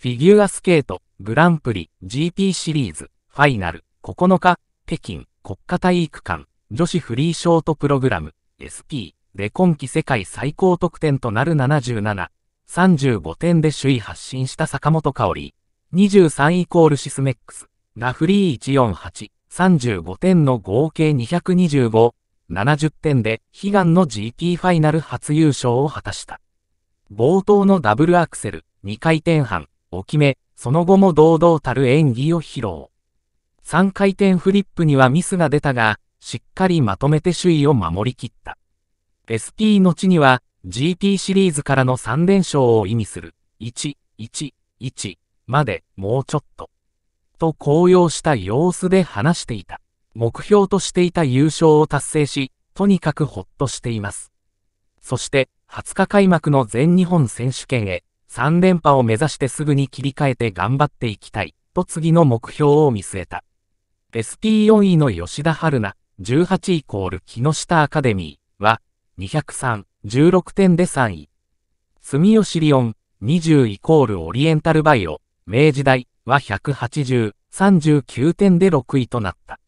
フィギュアスケート、グランプリ、GP シリーズ、ファイナル、9日、北京、国家体育館、女子フリーショートプログラム、SP、で今季世界最高得点となる77、35点で首位発進した坂本香織、23イコールシスメックス、がフリー148、35点の合計225、70点で悲願の GP ファイナル初優勝を果たした。冒頭のダブルアクセル、2回転半、お決め、その後も堂々たる演技を披露。3回転フリップにはミスが出たが、しっかりまとめて首位を守りきった。SP の地には、GP シリーズからの3連勝を意味する、1、1、1までもうちょっと。と高揚した様子で話していた。目標としていた優勝を達成し、とにかくほっとしています。そして、20日開幕の全日本選手権へ、3連覇を目指してすぐに切り替えて頑張っていきたい、と次の目標を見据えた。SP4 位の吉田春菜、18イコール木下アカデミーは、203、16点で3位。住吉リオン、20イコールオリエンタルバイオ、明治大は180、39点で6位となった。